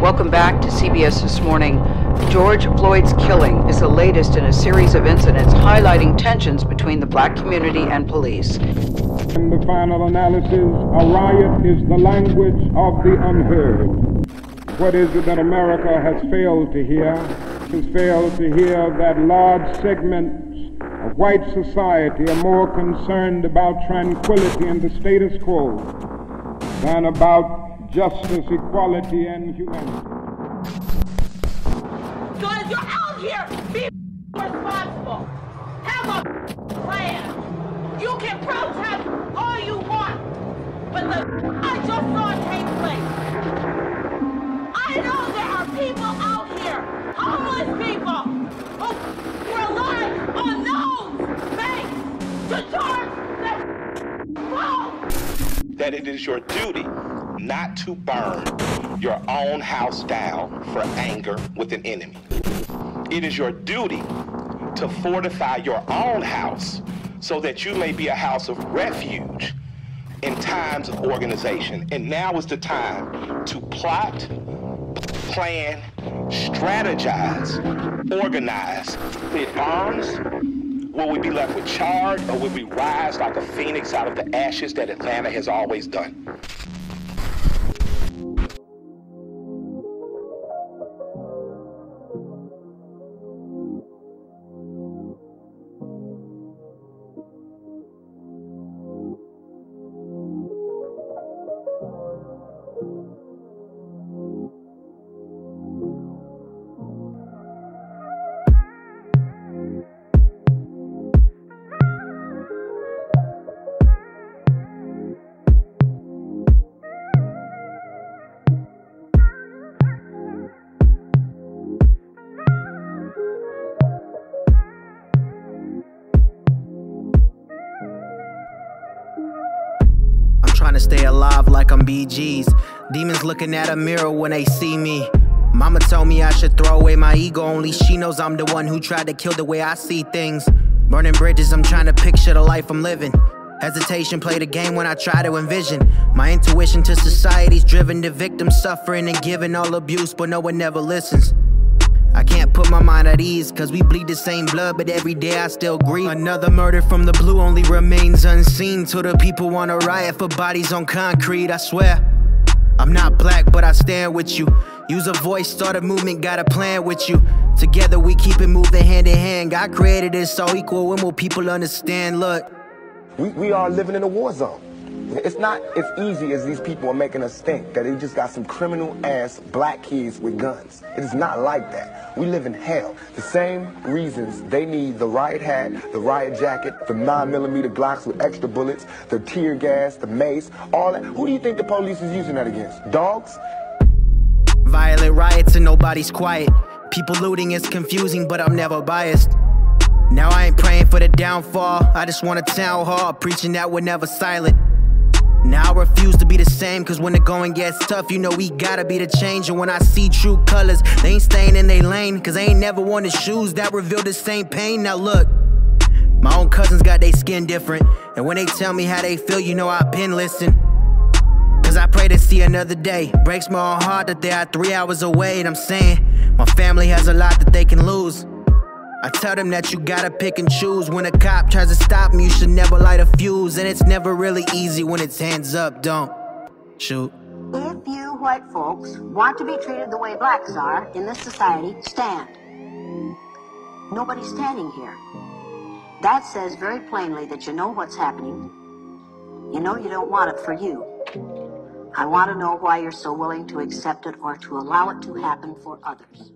Welcome back to CBS This Morning. George Floyd's killing is the latest in a series of incidents highlighting tensions between the black community and police. In the final analysis, a riot is the language of the unheard. What is it that America has failed to hear? Has failed to hear that large segments of white society are more concerned about tranquility and the status quo than about justice, equality, and humanity. As you're out here, be responsible. Have a plan. You can protest all you want, but the I just saw a take place. I know there are people out here, homeless people, who rely on those banks to charge their phone. that it is your duty not to burn your own house down for anger with an enemy. It is your duty to fortify your own house so that you may be a house of refuge in times of organization. And now is the time to plot, plan, strategize, organize. It burns. Will we be left with charred or will we rise like a phoenix out of the ashes that Atlanta has always done? To stay alive like I'm Bee Gees. Demons looking at a mirror when they see me. Mama told me I should throw away my ego, only she knows I'm the one who tried to kill the way I see things. Burning bridges, I'm trying to picture the life I'm living. Hesitation played a game when I try to envision. My intuition to society's driven to victims suffering and giving all abuse, but no one never listens. I can't put my mind at ease, cause we bleed the same blood, but every day I still grieve. Another murder from the blue only remains unseen till the people wanna riot for bodies on concrete, I swear. I'm not black, but I stand with you. Use a voice, start a movement, got a plan with you. Together we keep it moving hand in hand. God created it so equal, when will people understand? Look. We, we are living in a war zone. It's not as easy as these people are making us think that they just got some criminal ass black kids with guns. It is not like that. We live in hell. The same reasons they need the riot hat, the riot jacket, the 9 millimeter Glocks with extra bullets, the tear gas, the mace, all that. Who do you think the police is using that against? Dogs? Violent riots and nobody's quiet. People looting is confusing, but I'm never biased. Now I ain't praying for the downfall. I just want a town hall preaching that we're never silent. Now I refuse to be the same, cause when the going gets tough, you know we gotta be the change. And when I see true colors, they ain't staying in their lane, cause they ain't never worn wanted shoes that reveal the same pain. Now look, my own cousins got their skin different, and when they tell me how they feel, you know I've been listening. Cause I pray to see another day. Breaks my heart that they are three hours away, and I'm saying my family has a lot that they can lose. I tell them that you gotta pick and choose. When a cop tries to stop me, you should never light a fuse. And it's never really easy when it's hands up, don't shoot. If you white folks want to be treated the way blacks are in this society, stand. Nobody's standing here. That says very plainly that you know what's happening. You know you don't want it for you. I want to know why you're so willing to accept it or to allow it to happen for others.